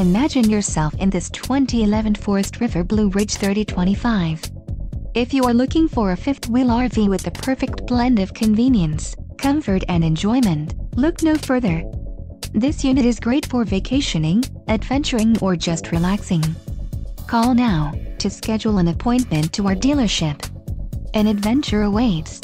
Imagine yourself in this 2011 Forest River Blue Ridge 3025. If you are looking for a fifth-wheel RV with the perfect blend of convenience, comfort and enjoyment, look no further. This unit is great for vacationing, adventuring or just relaxing. Call now to schedule an appointment to our dealership. An adventure awaits.